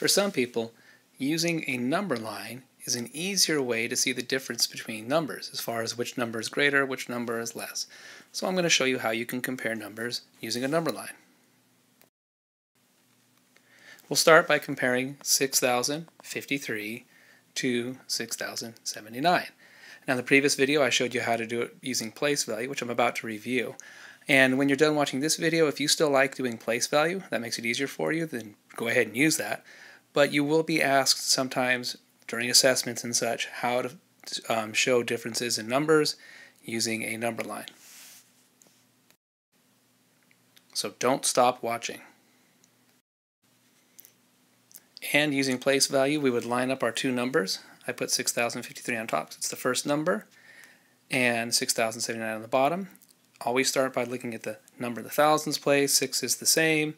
For some people, using a number line is an easier way to see the difference between numbers as far as which number is greater, which number is less. So I'm going to show you how you can compare numbers using a number line. We'll start by comparing 6,053 to 6,079. Now in the previous video I showed you how to do it using place value, which I'm about to review. And when you're done watching this video, if you still like doing place value, that makes it easier for you, then go ahead and use that. But you will be asked sometimes during assessments and such how to um, show differences in numbers using a number line. So don't stop watching. And using place value, we would line up our two numbers. I put 6,053 on top, it's the first number, and 6,079 on the bottom. Always start by looking at the number in the thousands place. 6 is the same.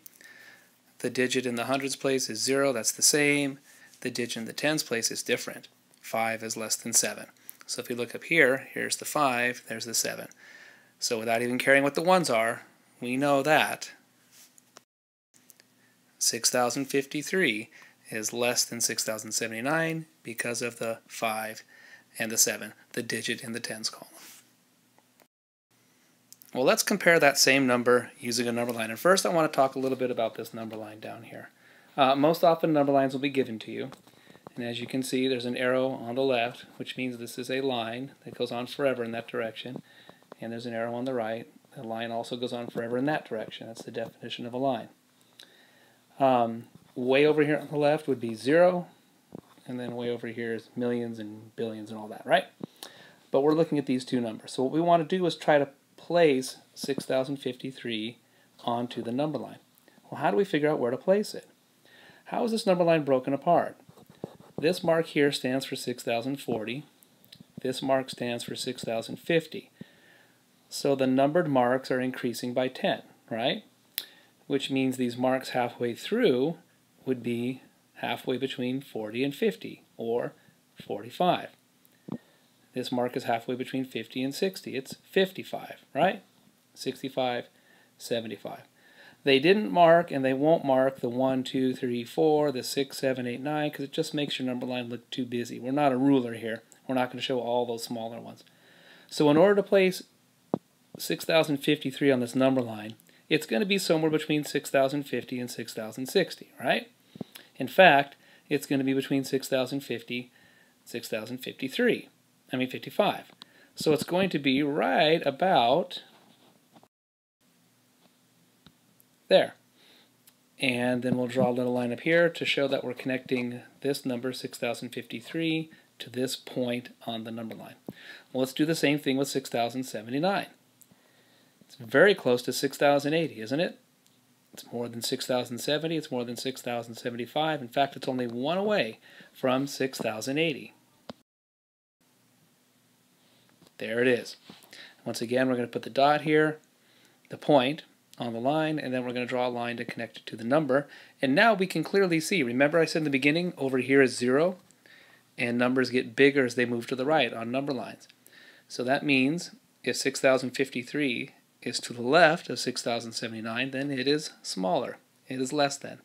The digit in the hundreds place is 0. That's the same. The digit in the tens place is different. 5 is less than 7. So if we look up here, here's the 5, there's the 7. So without even caring what the ones are, we know that 6053 is less than 6079 because of the 5 and the 7, the digit in the tens column. Well, let's compare that same number using a number line. And first I want to talk a little bit about this number line down here. Uh, most often number lines will be given to you. And as you can see, there's an arrow on the left, which means this is a line that goes on forever in that direction. And there's an arrow on the right. The line also goes on forever in that direction. That's the definition of a line. Um, way over here on the left would be zero, and then way over here is millions and billions and all that, right? But we're looking at these two numbers. So what we want to do is try to place 6053 onto the number line. Well, how do we figure out where to place it? How is this number line broken apart? This mark here stands for 6040. This mark stands for 6050. So the numbered marks are increasing by 10, right? Which means these marks halfway through would be halfway between 40 and 50, or 45. This mark is halfway between 50 and 60. It's 55, right? 65, 75. They didn't mark and they won't mark the 1, 2, 3, 4, the 6, 7, 8, 9 because it just makes your number line look too busy. We're not a ruler here. We're not going to show all those smaller ones. So in order to place 6053 on this number line, it's going to be somewhere between 6050 and 6060, right? In fact, it's going to be between 6050 and 6053. I mean 55. So it's going to be right about there. And then we'll draw a little line up here to show that we're connecting this number 6053 to this point on the number line. Well, let's do the same thing with 6079. It's very close to 6080, isn't it? It's more than 6070, it's more than 6075. In fact, it's only one away from 6080. There it is. Once again, we're going to put the dot here, the point on the line, and then we're going to draw a line to connect it to the number. And now we can clearly see, remember I said in the beginning, over here is 0, and numbers get bigger as they move to the right on number lines. So that means if 6053 is to the left of 6079, then it is smaller. It is less than.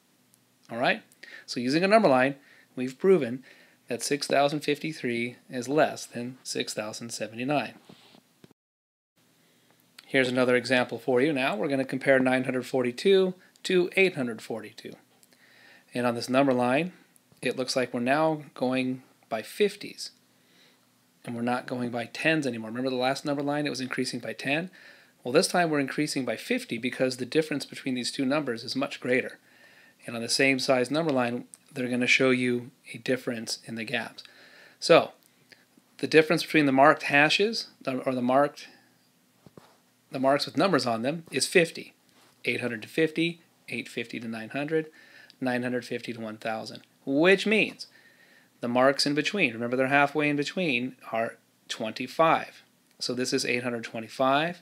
All right? So using a number line, we've proven that 6053 is less than 6079. Here's another example for you now. We're going to compare 942 to 842. And on this number line, it looks like we're now going by 50s. And we're not going by 10s anymore. Remember the last number line, it was increasing by 10? Well, this time we're increasing by 50 because the difference between these two numbers is much greater. And on the same size number line, they're going to show you a difference in the gaps. So the difference between the marked hashes or the marked the marks with numbers on them is 50. 800 to 50, 850 to 900, 950 to 1000, which means the marks in between, remember they're halfway in between, are 25. So this is 825,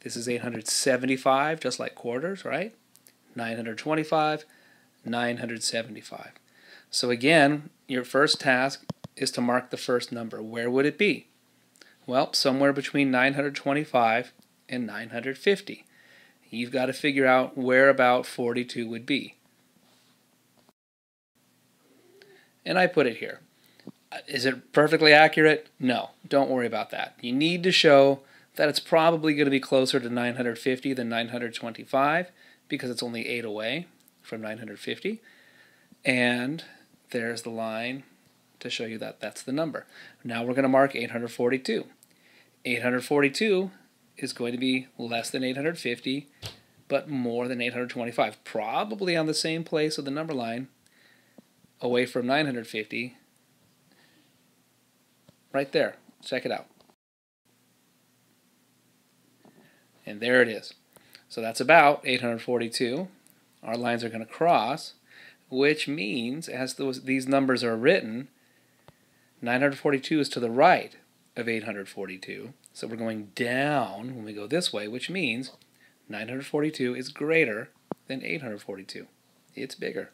this is 875, just like quarters, right? 925, 975. So again, your first task is to mark the first number. Where would it be? Well, somewhere between 925 and 950. You've got to figure out where about 42 would be. and I put it here. Uh, is it perfectly accurate? No, don't worry about that. You need to show that it's probably going to be closer to 950 than 925 because it's only 8 away from 950. And there's the line to show you that that's the number. Now we're going to mark 842. 842 is going to be less than 850, but more than 825. Probably on the same place of the number line, away from 950. Right there. Check it out. And there it is. So that's about 842. Our lines are going to cross, which means as those, these numbers are written, 942 is to the right of 842. So we're going down when we go this way, which means 942 is greater than 842. It's bigger.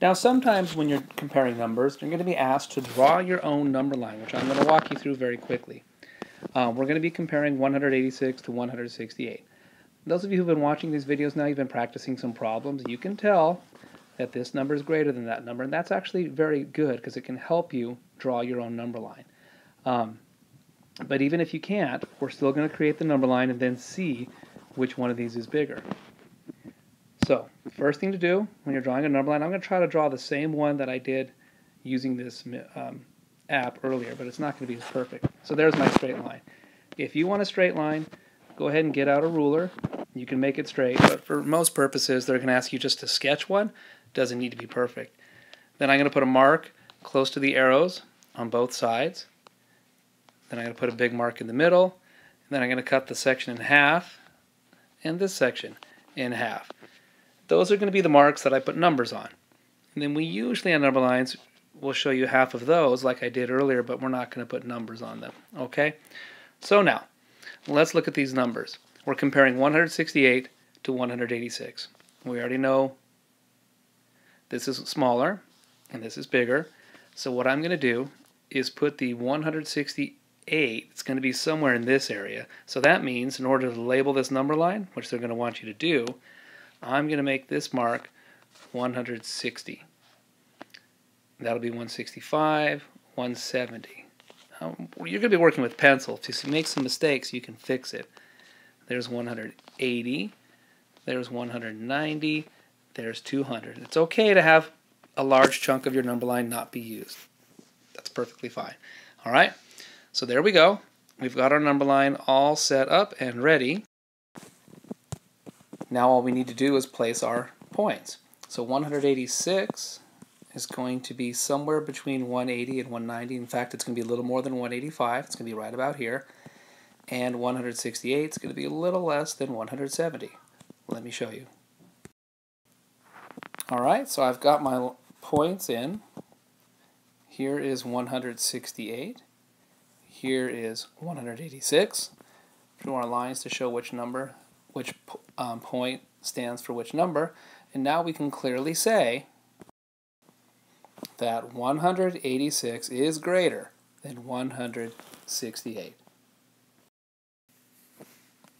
Now sometimes when you're comparing numbers, you're going to be asked to draw your own number line, which I'm going to walk you through very quickly. Um, we're going to be comparing 186 to 168. Those of you who've been watching these videos now, you've been practicing some problems. You can tell that this number is greater than that number, and that's actually very good because it can help you draw your own number line. Um, but even if you can't, we're still going to create the number line and then see which one of these is bigger. So, first thing to do when you're drawing a number line, I'm going to try to draw the same one that I did using this um, app earlier, but it's not going to be as perfect. So there's my straight line. If you want a straight line, go ahead and get out a ruler. You can make it straight, but for most purposes, they're going to ask you just to sketch one. Doesn't need to be perfect. Then I'm going to put a mark close to the arrows on both sides. Then I'm going to put a big mark in the middle. And then I'm going to cut the section in half and this section in half. Those are going to be the marks that I put numbers on. And then we usually on number lines will show you half of those like I did earlier, but we're not going to put numbers on them. Okay? So now, let's look at these numbers. We're comparing 168 to 186. We already know this is smaller and this is bigger. So what I'm going to do is put the 168 it's going to be somewhere in this area. So that means in order to label this number line, which they're going to want you to do, I'm going to make this mark 160. That'll be 165, 170. Um, you're going to be working with pencil. If you make some mistakes, you can fix it. There's 180. There's 190. There's 200. It's okay to have a large chunk of your number line not be used. That's perfectly fine. All right? So there we go. We've got our number line all set up and ready. Now all we need to do is place our points. So 186 is going to be somewhere between 180 and 190. In fact, it's going to be a little more than 185. It's going to be right about here. And 168 is going to be a little less than 170. Let me show you. All right, so I've got my points in. Here is 168. Here is 186. Draw our lines to show which number, which um, point stands for which number. And now we can clearly say that 186 is greater than 168.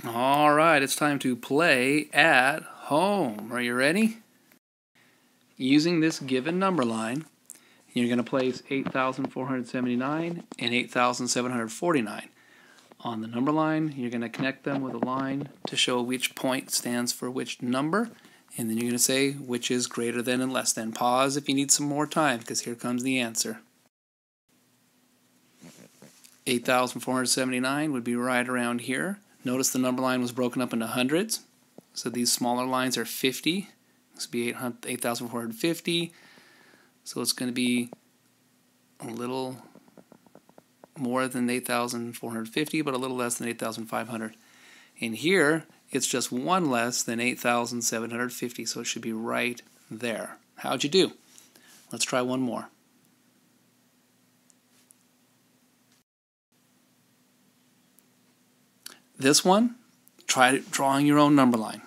All right, it's time to play at home. Are you ready? Using this given number line, you're going to place 8,479 and 8,749. On the number line, you're going to connect them with a line to show which point stands for which number, and then you're going to say which is greater than and less than. Pause if you need some more time, because here comes the answer. 8,479 would be right around here. Notice the number line was broken up into hundreds. So these smaller lines are 50. This would be 8,450. So it's going to be a little more than 8,450, but a little less than 8,500. And here, it's just one less than 8,750, so it should be right there. How'd you do? Let's try one more. This one, try drawing your own number line.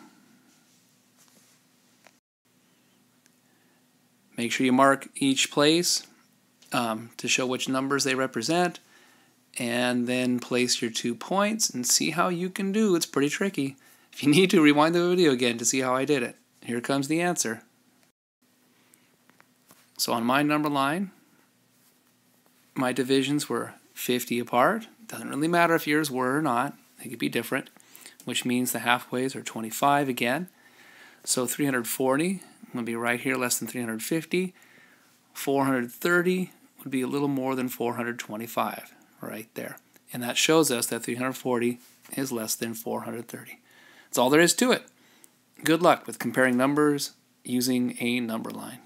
Make sure you mark each place um, to show which numbers they represent and then place your two points and see how you can do. It's pretty tricky. If you need to, rewind the video again to see how I did it. Here comes the answer. So on my number line, my divisions were 50 apart. Doesn't really matter if yours were or not. They could be different, which means the halfways are 25 again. So 340 would be right here, less than 350. 430 would be a little more than 425, right there. And that shows us that 340 is less than 430. That's all there is to it. Good luck with comparing numbers using a number line.